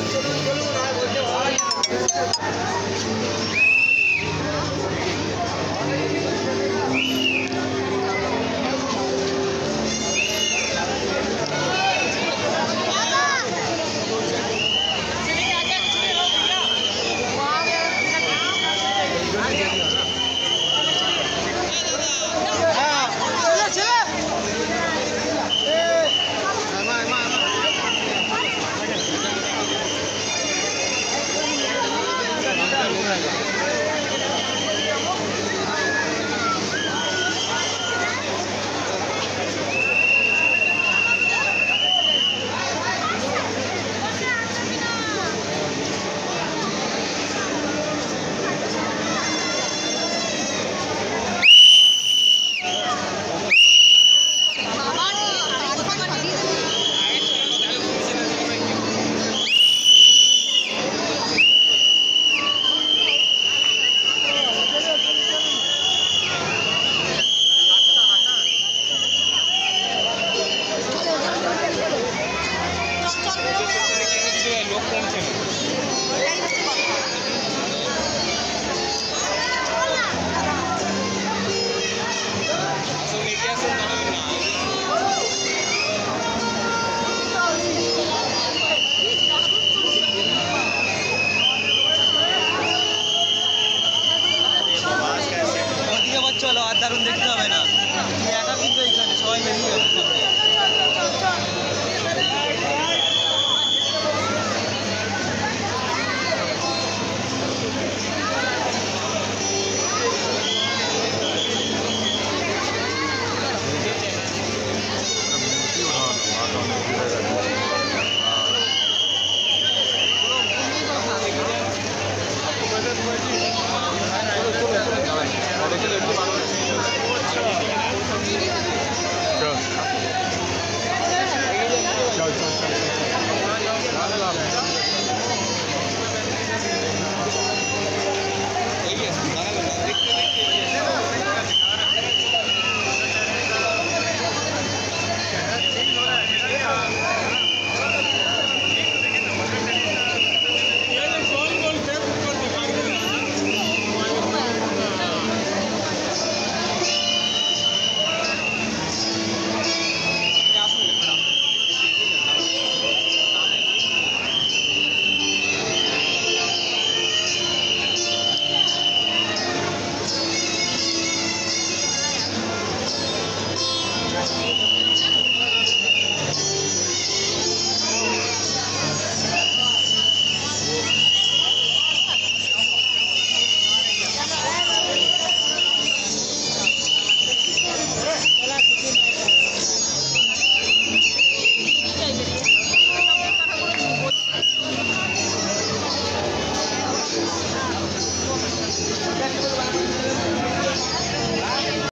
Gracias. ಹೇಳಿ